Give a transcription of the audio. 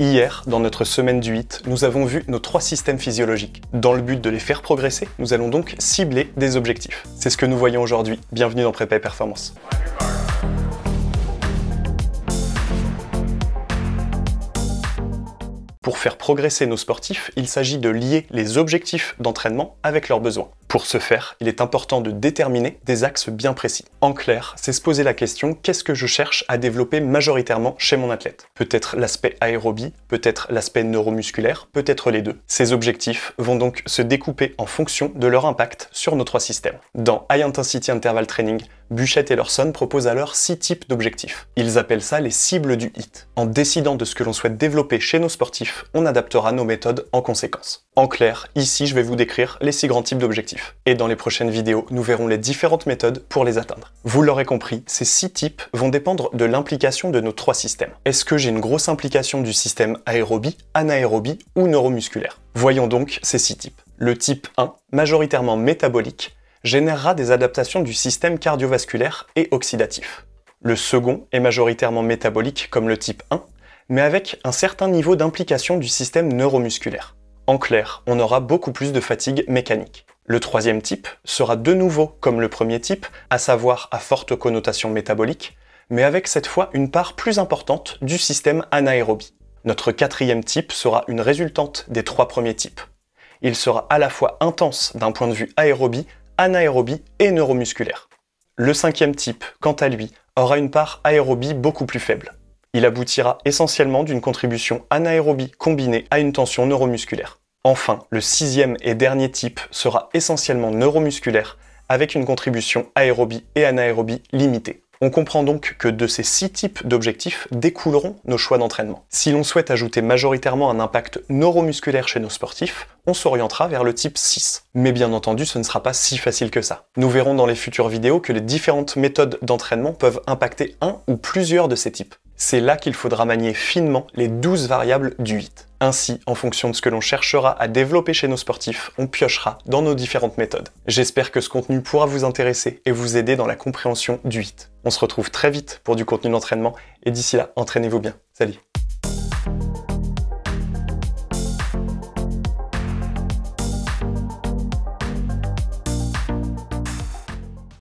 Hier, dans notre semaine du 8, nous avons vu nos trois systèmes physiologiques. Dans le but de les faire progresser, nous allons donc cibler des objectifs. C'est ce que nous voyons aujourd'hui. Bienvenue dans Prépa et Performance. Pour faire progresser nos sportifs, il s'agit de lier les objectifs d'entraînement avec leurs besoins. Pour ce faire, il est important de déterminer des axes bien précis. En clair, c'est se poser la question qu'est-ce que je cherche à développer majoritairement chez mon athlète? Peut-être l'aspect aérobie, peut-être l'aspect neuromusculaire, peut-être les deux. Ces objectifs vont donc se découper en fonction de leur impact sur nos trois systèmes. Dans High Intensity Interval Training, Buchette et Lorson proposent alors six types d'objectifs. Ils appellent ça les cibles du HIT. En décidant de ce que l'on souhaite développer chez nos sportifs, on adaptera nos méthodes en conséquence. En clair, ici je vais vous décrire les six grands types d'objectifs. Et dans les prochaines vidéos, nous verrons les différentes méthodes pour les atteindre. Vous l'aurez compris, ces six types vont dépendre de l'implication de nos trois systèmes. Est-ce que j'ai une grosse implication du système aérobie, anaérobie ou neuromusculaire? Voyons donc ces six types. Le type 1, majoritairement métabolique, générera des adaptations du système cardiovasculaire et oxydatif. Le second est majoritairement métabolique comme le type 1, mais avec un certain niveau d'implication du système neuromusculaire. En clair, on aura beaucoup plus de fatigue mécanique. Le troisième type sera de nouveau comme le premier type, à savoir à forte connotation métabolique, mais avec cette fois une part plus importante du système anaérobie. Notre quatrième type sera une résultante des trois premiers types. Il sera à la fois intense d'un point de vue aérobie anaérobie et neuromusculaire. Le cinquième type, quant à lui, aura une part aérobie beaucoup plus faible. Il aboutira essentiellement d'une contribution anaérobie combinée à une tension neuromusculaire. Enfin, le sixième et dernier type sera essentiellement neuromusculaire avec une contribution aérobie et anaérobie limitée. On comprend donc que de ces six types d'objectifs découleront nos choix d'entraînement. Si l'on souhaite ajouter majoritairement un impact neuromusculaire chez nos sportifs, on s'orientera vers le type 6. Mais bien entendu, ce ne sera pas si facile que ça. Nous verrons dans les futures vidéos que les différentes méthodes d'entraînement peuvent impacter un ou plusieurs de ces types c'est là qu'il faudra manier finement les 12 variables du 8. Ainsi, en fonction de ce que l'on cherchera à développer chez nos sportifs, on piochera dans nos différentes méthodes. J'espère que ce contenu pourra vous intéresser et vous aider dans la compréhension du 8. On se retrouve très vite pour du contenu d'entraînement et d'ici là, entraînez-vous bien. Salut